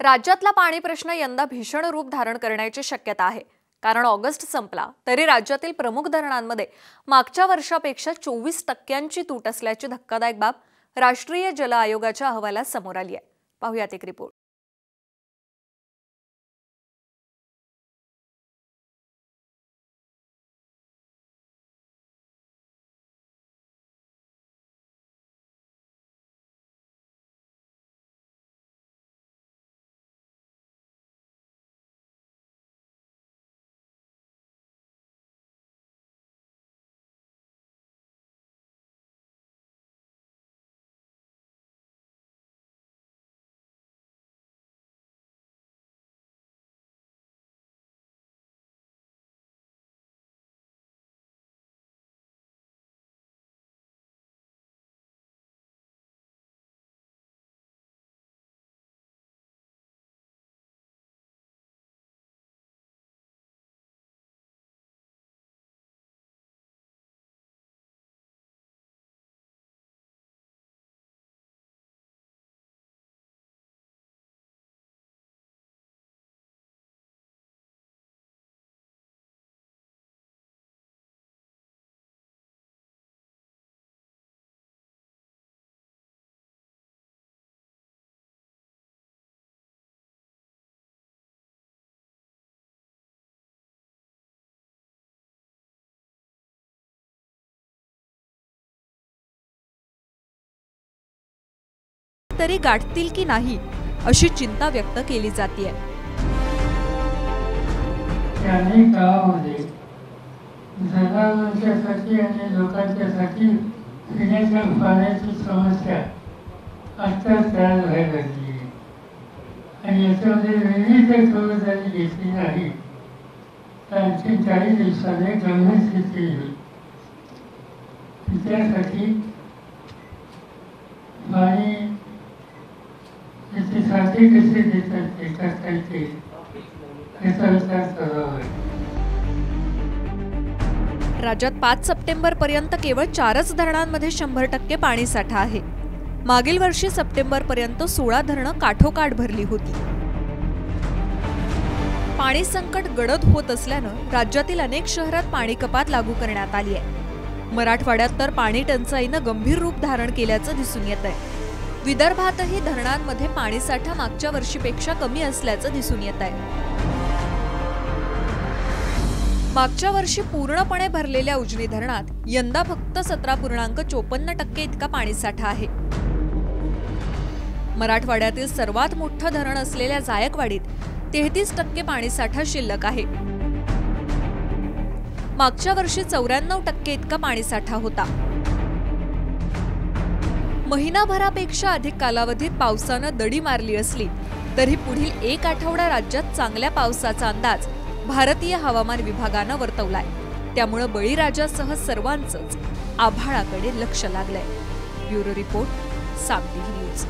राज्यातला पाणी प्रश्न यंदा भीषण रूप धारण करण्याची शक्यता आहे. कारण ऑगस्ट संपला तरी राज्यातील प्रमुख धरणांमध्ये मागच्या वर्षापेक्षा चोवीस टक्क्यांची तूट असल्याची धक्कादायक बाब राष्ट्रीय जल आयोगाच्या अहवालात समोर आली आहे. पाहुयात एक रिपोर्ट तरी गाठतील की नाही अशी चिंता व्यक्त केली जाते त्यांनी गावामध्ये जनावरांच्यासाठी आणि लोकांच्यासाठी पिण्याच्या पाण्याची समस्या तयार व्हायला लागली आणि याच्यामध्ये विविध खबरदारी घेतली नाही तर आणखी दिवसाने गंभीर स्थिती येईल. त्यासाठी पाणी कसे कसे देतात ते करता येते याचा विचार करावा राज्यात पाच सप्टेंबर पर्यंत केवळ चारच धरणांमध्ये शंभर टक्के पाणी साठा आहे. मागील वर्षी सप्टेंबर पर्यंत सोळा धरणं काठोकाठ भरली होती. पाणी संकट गडद होत असल्यानं राज्यातील अनेक शहरात पाणी कपात लागू करण्यात आली आहे. मराठवाड्यात तर पाणी टंचाईनं गंभीर रूप धारण केल्याचं दिसून येत आहे विदर्भातही धरणांमध्ये पाणीसाठा मागच्या वर्षीपेक्षा कमी असल्याचं दिसून येत आहे. मागच्या वर्षी पूर्णपणे भरलेल्या उजनी धरणात यंदा फक्त सतरा पूर्णांक चोपन्न टक्के इतका पाणीसाठा आहे. मराठवाड्यातील सर्वात मोठं धरण असलेल्या जायकवाडीत तेहतीस टक्के पाणीसाठा शिल्लक आहे. मागच्या वर्षी चौऱ्याण्णव टक्के इतका पाणीसाठा होता. महिनाभरापेक्षा अधिक कालावधीत पावसानं दडी मारली असली तरी पुढील एक आठवडा राज्यात चांगल्या पावसाचा अंदाज भारतीय हवामान विभागानं वर्तवलाय. त्यामुळं बळीराजासह सर्वांचंच आभाळाकडे लक्ष लागलंय. Bureau report Saam news.